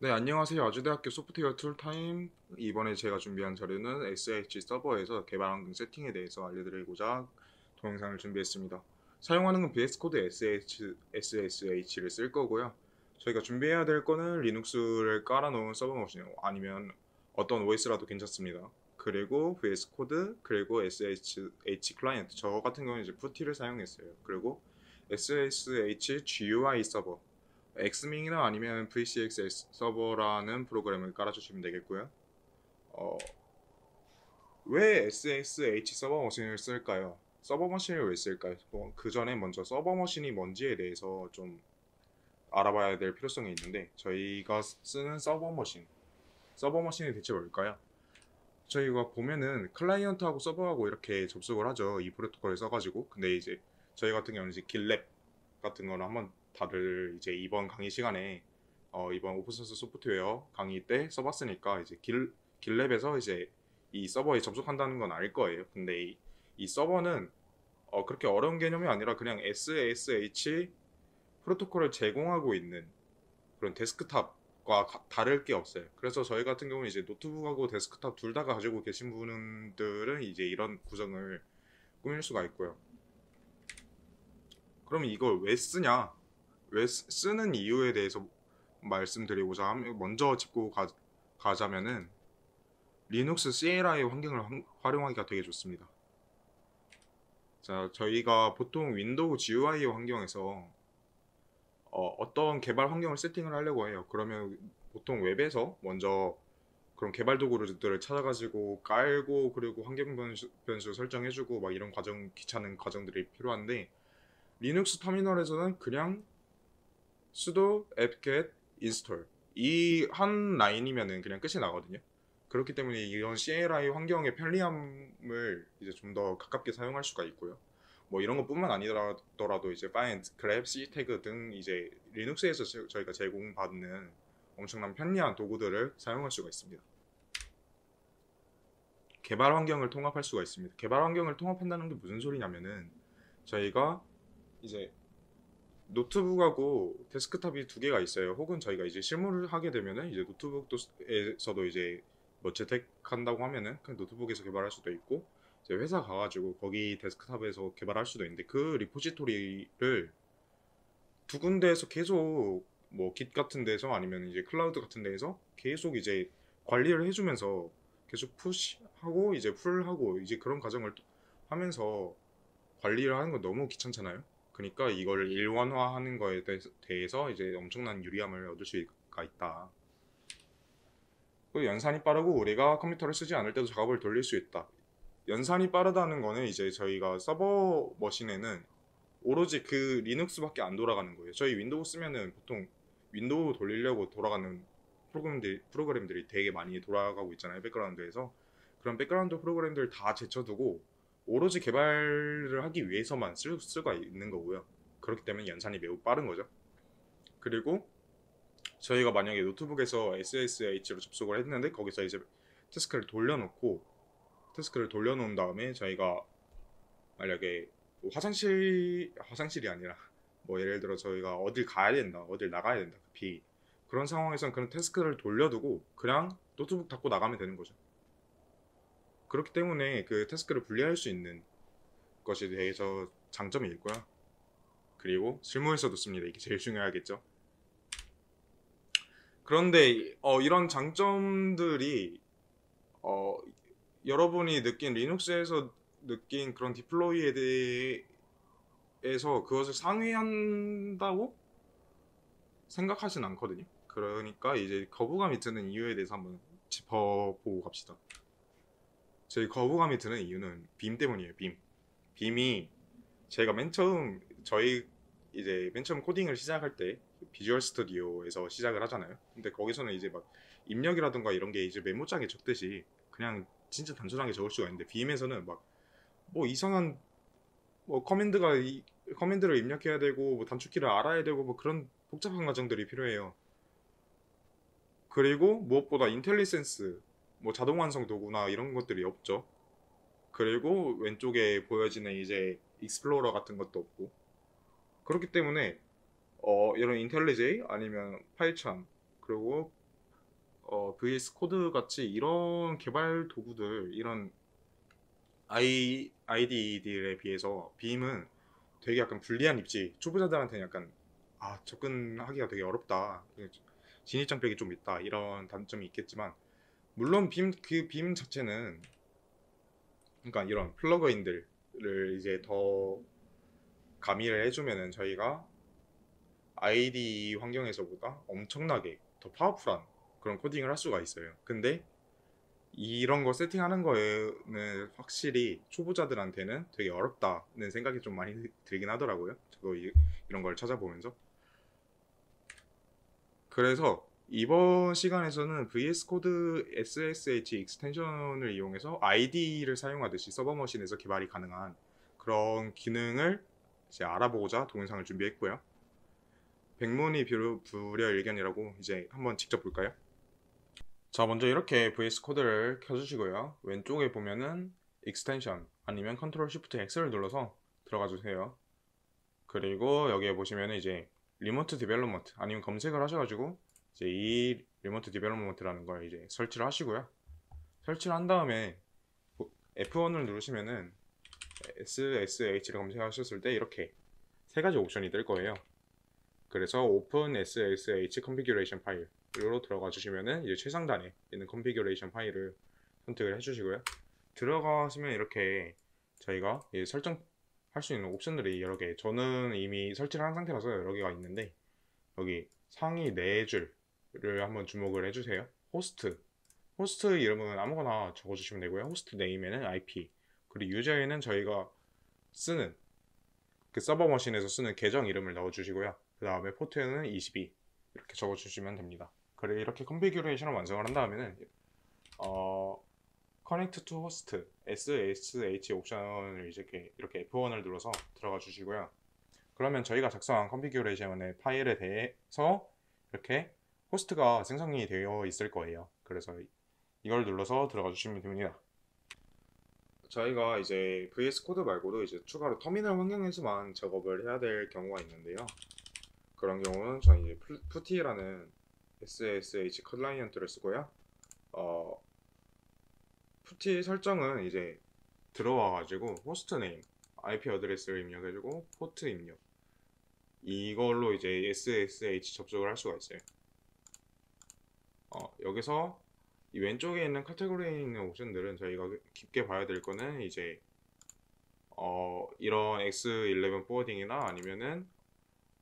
네, 안녕하세요. 아주대학교 소프트웨어 Tool Time. 이번에 제가 준비한 자료는 SSH 서버에서 개발 환경 세팅에 대해서 알려드리고자 동영상을 준비했습니다. 사용하는 건 VS Code SH, SSH를 쓸 거고요. 저희가 준비해야 될 거는 리눅스를 깔아놓은 서버 machine 아니면 어떤 OS라도 괜찮습니다. 그리고 VS Code 그리고 SSH 클라이언트 저 같은 경우는 이제 PuTTY를 사용했어요. 그리고 SSH GUI 서버 Xming이나 아니면 VCX 서버라는 프로그램을 깔아주시면 되겠고요. 어, 왜 SSH 서버 machine을 쓸까요? 서버 machine을 왜 쓸까요? 뭐, 그 전에 먼저 서버 machine이 뭔지에 대해서 좀 알아봐야 될 필요성이 있는데 저희가 쓰는 서버 machine 서버 machine이 대체 뭘까요? 저희가 보면은 클라이언트하고 서버하고 이렇게 접속을 하죠 이 프로토콜을 써가지고 근데 이제 저희 같은 경우는 이제 GitLab 같은 거는 한번 다들 이제 이번 강의 시간에 어, 이번 open source 소프트웨어 강의 때 써봤으니까 이제 길 GitLab에서 이제 이 서버에 접속한다는 건 알 거예요. 근데 이, 이 서버는 어, 그렇게 어려운 개념이 아니라 그냥 SSH 프로토콜을 제공하고 있는 그런 데스크탑 과 가, 다를 게 없어요. 그래서 저희 같은 경우는 이제 노트북하고 데스크탑 둘 다 가지고 계신 분들은 이제 이런 구성을 꾸밀 수가 있고요. 그러면 이걸 왜 쓰냐? 왜 쓰, 는 이유에 대해서 말씀드리고자 하면 먼저 짚고 가, 가자면은 리눅스 CLI 환경을 환, 활용하기가 되게 좋습니다. 자, 저희가 보통 윈도우 GUI 환경에서 어, 떤 개발 환경을 세팅을 하려고 해요. 그러면 보통 웹에서 먼저 그런 개발 도구들을 찾아가지고 깔고 그리고 환경 변수, 변수 설정해주고 막 이런 과정 귀찮은 과정들이 필요한데 리눅스 터미널에서는 그냥 sudo apt-get install 이 한 라인이면은 그냥 끝이 나거든요. 그렇기 때문에 이런 CLI 환경의 편리함을 이제 좀 더 가깝게 사용할 수가 있고요. 뭐 이런 것뿐만 아니더라도 이제 find, grep, c 태그 등 이제 리눅스에서 저희가 제공받는 엄청난 편리한 도구들을 사용할 수가 있습니다. 개발 환경을 통합할 수가 있습니다. 개발 환경을 통합한다는 게 무슨 소리냐면은 저희가 이제 노트북하고 데스크탑이 두 개가 있어요. 혹은 저희가 이제 실무를 하게 되면은 이제 노트북에서도 이제 뭐 재택한다고 하면은 그냥 노트북에서 개발할 수도 있고 회사 가가지고 거기 데스크탑에서 개발할 수도 있는데 그 repository를 두 군데에서 계속 뭐 Git 같은 데서 아니면 이제 클라우드 같은 데에서 계속 이제 관리를 해주면서 계속 push하고 이제 pull하고 이제 그런 과정을 하면서 관리를 하는 건 너무 귀찮잖아요. 그러니까 이걸 일원화하는 거에 대해서 이제 엄청난 유리함을 얻을 수가 있다. 그 연산이 빠르고 우리가 컴퓨터를 쓰지 않을 때도 작업을 돌릴 수 있다. 연산이 빠르다는 거는 이제 저희가 서버 machine에는 오로지 그 리눅스밖에 안 돌아가는 거예요. 저희 윈도우 쓰면은 보통 윈도우 돌리려고 돌아가는 프로그램들, 프로그램들이 되게 많이 돌아가고 있잖아요. 백그라운드에서. 그런 백그라운드 프로그램들 다 제쳐두고 오로지 개발을 하기 위해서만 쓸 수가 있는 거고요. 그렇기 때문에 연산이 매우 빠른 거죠. 그리고 저희가 만약에 노트북에서 SSH로 접속을 했는데 거기서 이제 task를 돌려놓고 task를 돌려놓은 다음에 저희가 만약에 뭐 화장실 화장실이 아니라 뭐 예를 들어 저희가 어딜 가야 된다, 어딜 나가야 된다, 비 그런 상황에서는 그런 태스크를 돌려두고 그냥 노트북 닫고 나가면 되는 거죠. 그렇기 때문에 그 태스크를 분리할 수 있는 것에 대해서 장점이 있고요. 그리고 실무에서도 씁니다. 이게 제일 중요하겠죠. 그런데 어, 이런 장점들이 어, 여러분이 느낀 리눅스에서 느낀 그런 디플로이에 대해서 그것을 상회한다고 생각하진 않거든요. 그러니까 이제 거부감이 드는 이유에 대해서 한번 짚어보고 갑시다. 저희 거부감이 드는 이유는 빔 때문이에요. 빔. 빔이 제가 맨 처음 저희 이제 맨 처음 코딩을 시작할 때 비주얼 스튜디오에서 시작을 하잖아요. 근데 거기서는 이제 막 입력이라든가 이런 게 이제 메모장에 적듯이 그냥 진짜 단순하게 적을 수가 있는데 빔에서는 막 뭐 이상한 뭐 command가 이, command를 입력해야 되고 뭐 단축키를 알아야 되고 뭐 그런 복잡한 과정들이 필요해요. 그리고 무엇보다 IntelliSense 뭐 자동 완성 도구나 이런 것들이 없죠. 그리고 왼쪽에 보여지는 이제 explorer 같은 것도 없고 그렇기 때문에 어, 이런 IntelliJ 아니면 파이찬 그리고 어, VS Code 같이 이런 개발 도구들 이런 I, ID들에 비해서 빔은 되게 약간 불리한 입지. 초보자들한테는 약간 아 접근하기가 되게 어렵다. 진입 장벽이 좀 있다. 이런 단점이 있겠지만 물론 빔 그 빔 자체는 그러니까 이런 플러그인들을 이제 더 가미를 해주면은 저희가 IDE 환경에서보다 엄청나게 더 파워풀한 그런 코딩을 할 수가 있어요. 근데 이런 거 세팅하는 거에는 확실히 초보자들한테는 되게 어렵다는 생각이 좀 많이 들긴 하더라고요. 저도 이, 이런 걸 찾아보면서. 그래서 이번 시간에서는 VS Code SSH extension을 이용해서 IDE를 사용하듯이 서버 machine에서 개발이 가능한 그런 기능을 이제 알아보고자 동영상을 준비했고요. 백문이 불여, 불여일견이라고 이제 한번 직접 볼까요? 자 먼저 이렇게 VS Code를 켜주시고요. 왼쪽에 보면은 extension 아니면 Control Shift X를 눌러서 들어가 주세요. 그리고 여기에 보시면은 이제 Remote Development 아니면 검색을 하셔가지고 이제 이 Remote Development라는 걸 이제 설치를 하시고요. 설치를 한 다음에 F1을 누르시면은 SSH를 검색하셨을 때 이렇게 세 가지 옵션이 뜰 거예요. 그래서 Open SSH Configuration 파일 로 들어가 주시면은 이제 최상단에 있는 Configuration 파일을 선택을 해주시고요. 들어가시면 이렇게 저희가 설정할 수 있는 옵션들이 여러 개. 저는 이미 설치를 한 상태라서 여러 개가 있는데 여기 상위 네 줄을 한번 주목을 해주세요. 호스트. 호스트 이름은 아무거나 적어주시면 되고요. Host name에는 IP. 그리고 user에는 저희가 쓰는 그 서버 machine에서 쓰는 계정 이름을 넣어주시고요. 그 다음에 포트에는 22 이렇게 적어주시면 됩니다. 그래 이렇게 configuration을 완성을 한 다음에는 어, Connect to Host SSH 옵션을 이렇게 이렇게 F1을 눌러서 들어가 주시고요. 그러면 저희가 작성한 configuration의 파일에 대해서 이렇게 호스트가 생성이 되어 있을 거예요. 그래서 이걸 눌러서 들어가 주시면 됩니다. 저희가 이제 VS Code 말고도 이제 추가로 터미널 환경에서만 작업을 해야 될 경우가 있는데요. 그런 경우는 저희 이제 PuTTY라는 SSH 클라이언트를 쓰고요. 어, PuTTY 설정은 이제 들어와가지고 호스트 네임, IP 어드레스를 입력해주고 포트 입력 이걸로 이제 SSH 접속을 할 수가 있어요. 어, 여기서 이 왼쪽에 있는 카테고리에 있는 옵션들은 저희가 깊게 봐야 될 거는 이제 어, 이런 X11 포워딩이나 아니면은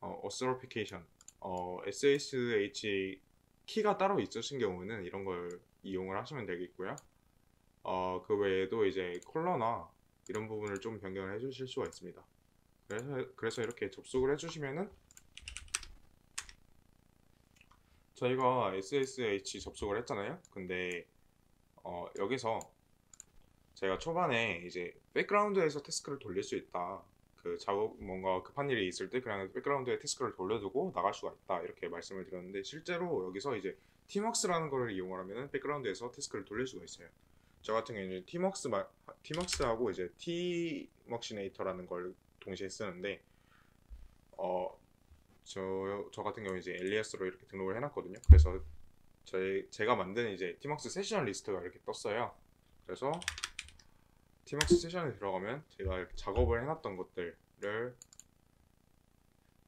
어, authentication, 어, SSH 키가 따로 있으신 경우는 이런 걸 이용을 하시면 되겠고요. 어, 그 외에도 이제 컬러나 이런 부분을 좀 변경을 해 주실 수가 있습니다. 그래서, 그래서 이렇게 접속을 해 주시면은 저희가 SSH 접속을 했잖아요. 근데 어, 여기서 제가 초반에 이제 background에서 task를 돌릴 수 있다. 그 작업 뭔가 급한 일이 있을 때 그냥 background에 task를 돌려두고 나갈 수가 있다 이렇게 말씀을 드렸는데 실제로 여기서 이제 tmux라는 거를 이용을 하면 background에서 task를 돌릴 수가 있어요. 저 같은 경우는 tmux tmux하고 이제 tmuxinator라는 걸 동시에 쓰는데 어 저, 저 같은 경우 이제 alias로 이렇게 등록을 해놨거든요. 그래서 저희 제가 만든 이제 tmux 세션 리스트가 이렇게 떴어요. 그래서 tmux 세션에 들어가면 제가 이렇게 작업을 해놨던 것들을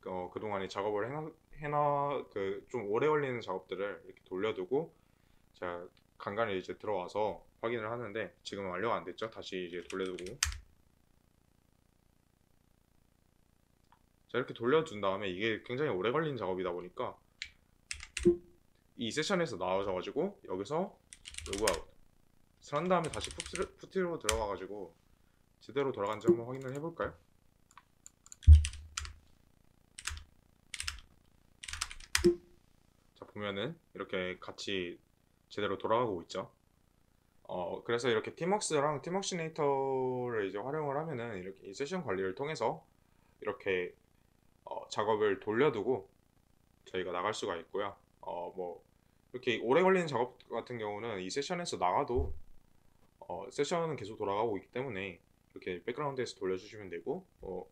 어, 그동안에 작업을 해놔, 해놔 그 좀 오래 걸리는 작업들을 이렇게 돌려두고 제가 간간히 이제 들어와서 확인을 하는데 지금 완료가 안 됐죠. 다시 이제 돌려두고 자 이렇게 돌려준 다음에 이게 굉장히 오래 걸리는 작업이다 보니까 이 세션에서 나와져가지고 여기서 로그아웃 한 다음에 다시 PuTTY로, PuTTY로 들어가가지고 제대로 돌아간지 한번 확인을 해볼까요? 자 보면은 이렇게 같이 제대로 돌아가고 있죠 어 그래서 이렇게 tmux랑 tmuxinator를 이제 활용을 하면은 이렇게 이 세션 관리를 통해서 이렇게 어, 작업을 돌려두고 저희가 나갈 수가 있고요. 어, 뭐 이렇게 오래 걸리는 작업 같은 경우는 이 세션에서 나가도 어, 세션은 계속 돌아가고 있기 때문에 이렇게 백그라운드에서 돌려주시면 되고 뭐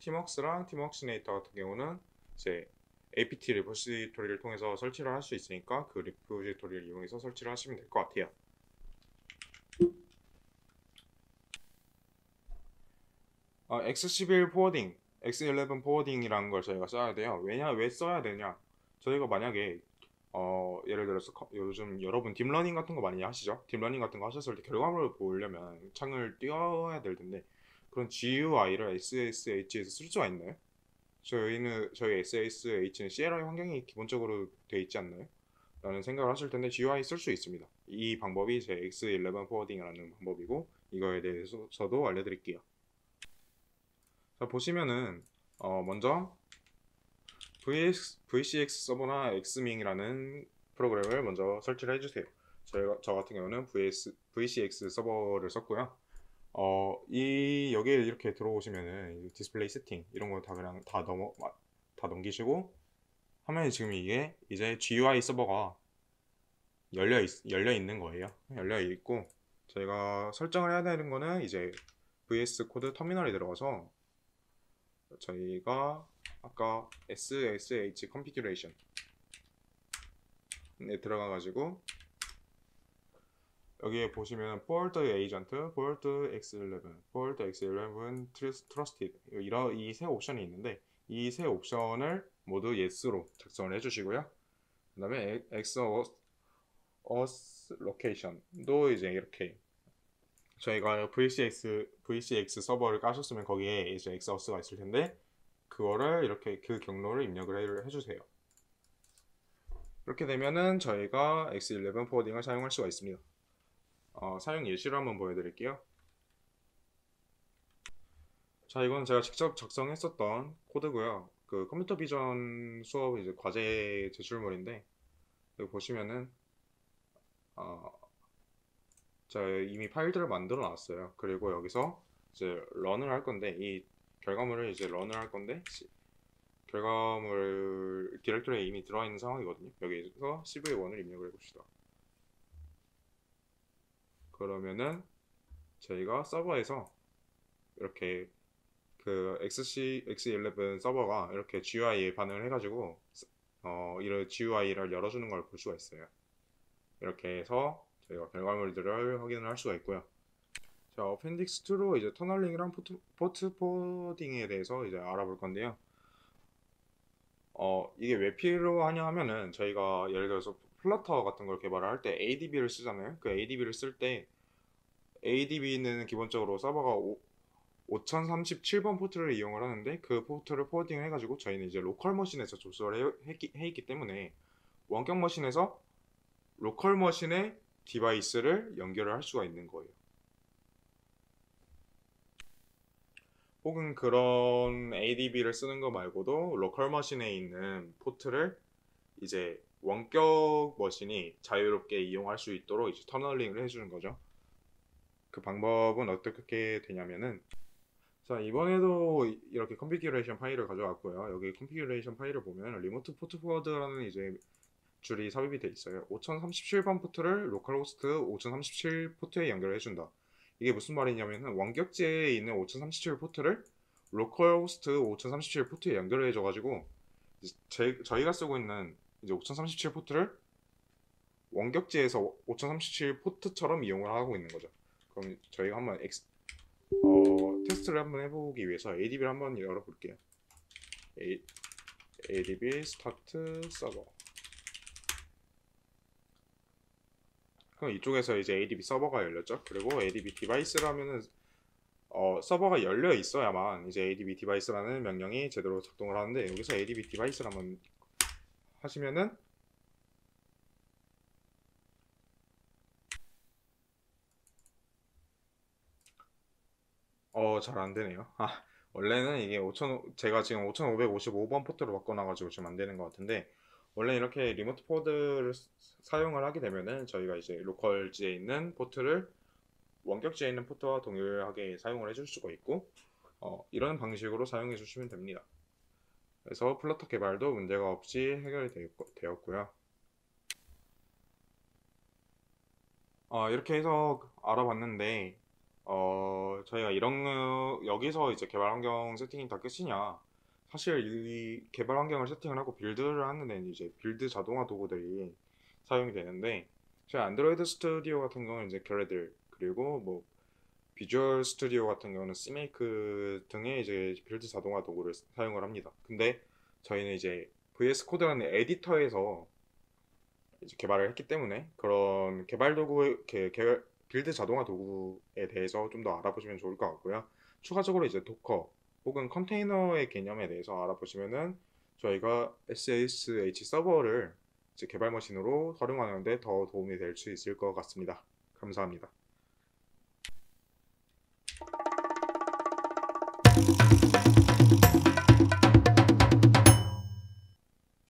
팀웍스랑 팀웍 시네이터 같은 경우는 이제 apt 리포지토리를 통해서 설치를 할 수 있으니까 그 리포지토리를 이용해서 설치를 하시면 될 것 같아요. 어, X11 포워딩, X11 포워딩이라는 걸 저희가 써야 돼요. 왜냐, 왜 써야 되냐? 저희가 만약에 어, 예를 들어서 커- 요즘 여러분 딥러닝 같은 거 많이 하시죠? 딥러닝 같은 거 하셨을 때 결과물을 보려면 창을 띄워야 될 텐데 그런 GUI를 SSH에서 쓸 수가 있나요? 저희는 저희 SSH는 CLI 환경이 기본적으로 돼 있지 않나요? 라는 생각을 하실 텐데 GUI 쓸 수 있습니다. 이 방법이 제 X11 포워딩이라는 방법이고 이거에 대해서도 알려드릴게요. 자 보시면은 어, 먼저 VCX 서버나 Xming이라는 프로그램을 먼저 설치를 해주세요. 저희가 저 같은 경우는 VS, VCX 서버를 썼고요. 어, 이 여기에 이렇게 들어오시면은 이 디스플레이 세팅 이런 거 다 그냥 다 넘어 다 넘기시고 화면에 지금 이게 이제 GUI 서버가 열려 있, 열려 있는 거예요. 열려 있고 저희가 설정을 해야 되는 거는 이제 VS Code 터미널에 들어가서 저희가 아까 SSH configuration 에 들어가 가지고 여기에 보시면 forward agent, forward x11, forward x11 trusted 이런 이 세 옵션이 있는데 이 세 옵션을 모두 yes로 작성을 해주시고요. 그다음에 x os location도 이제 이렇게 저희가 VCX VCX 서버를 까셨으면 거기에 이제 xos가 있을 텐데 그거를 이렇게 그 경로를 입력을 해- 해주세요. 이렇게 되면은 저희가 X11 포워딩을 사용할 수가 있습니다. 어, 사용 예시를 한번 보여드릴게요. 자, 이건 제가 직접 작성했었던 코드고요. 그 컴퓨터 비전 수업 이제 과제 제출물인데 여기 보시면은 어, 제가 이미 파일들을 만들어 놨어요. 그리고 여기서 이제 런을 할 건데 이 결과물을 이제 런을 할 건데 시- 결과물 디렉토리에 이미 들어와 있는 상황이거든요. 여기서 cv1을 입력을 해봅시다. 그러면은 저희가 서버에서 이렇게 그 XC, X11 서버가 이렇게 GUI에 반응을 해가지고 어, 이런 GUI를 열어주는 걸 볼 수가 있어요. 이렇게 해서 저희가 결과물들을 확인을 할 수가 있고요. 자, appendix 2로 이제 tunneling이랑 port, port forwarding에 대해서 이제 알아볼 건데요. 어, 이게 왜 필요하냐 하면은 저희가 예를 들어서 Flutter 같은 걸 개발을 할 때 ADB를 쓰잖아요. 그 ADB를 쓸 때 ADB는 기본적으로 서버가 5037번 포트를 이용을 하는데 그 포트를 forwarding을 해가지고 저희는 이제 local machine에서 접속을 해, 했기, 해 있기 때문에 원격 machine에서 local machine의 device를 연결을 할 수가 있는 거예요. 혹은 그런 ADB를 쓰는 거 말고도 local machine에 있는 포트를 이제 원격 machine이 자유롭게 이용할 수 있도록 이제 tunneling을 해주는 거죠. 그 방법은 어떻게 되냐면은 자 이번에도 이- 이렇게 configuration 파일을 가져왔고요. 여기 configuration 파일을 보면 remote port forward라는 이제 줄이 삽입이 돼 있어요. 5037번 포트를 localhost 5037 포트에 연결해 준다. 이게 무슨 말이냐면은 원격지에 있는 5037 포트를 localhost 5037 포트에 연결해 줘 가지고 제, 저희가 쓰고 있는 이제 5037 포트를 원격지에서 5037 포트처럼 이용을 하고 있는 거죠. 그럼 저희가 한번 엑스, 어, 테스트를 한번 해보기 위해서 ADB를 한번 열어볼게요. A, ADB start server. 그럼 이쪽에서 이제 ADB 서버가 열렸죠. 그리고 ADB device라면은 어, 서버가 열려 있어야만 이제 ADB device라는 명령이 제대로 작동을 하는데 여기서 ADB device를 한번 하시면은 어, 잘 안 되네요. 아, 원래는 이게 5,000, 제가 지금 5555번 포트로 바꿔놔가지고 지금 안 되는 것 같은데, 원래 이렇게 remote forward를 스- 사용을 하게 되면은 저희가 이제 로컬지에 있는 포트를 원격지에 있는 포트와 동일하게 사용을 해줄 수가 있고, 어, 이런 방식으로 사용해 주시면 됩니다. 그래서 Flutter 개발도 문제가 없이 해결이 되었- 되었고요. 어, 이렇게 해서 알아봤는데, 어, 저희가 이런 거- 여기서 이제 개발 환경 세팅이 다 끝이냐? 사실 이 개발 환경을 세팅을 하고 build를 하는 데는 이제 build 자동화 도구들이 사용이 되는데 저희 Android Studio 같은 경우는 이제 Gradle 그리고 뭐 Visual Studio 같은 경우는 CMake 등의 이제 build 자동화 도구를 사용을 합니다. 근데 저희는 이제 VS Code라는 에디터에서 이제 개발을 했기 때문에 그런 개발 도구, 개, 개- build 자동화 도구에 대해서 좀 더 알아보시면 좋을 것 같고요. 추가적으로 이제 Docker 혹은 컨테이너의 개념에 대해서 알아보시면은 저희가 SSH 서버를 개발 machine으로 활용하는데 더 도움이 될 수 있을 것 같습니다. 감사합니다.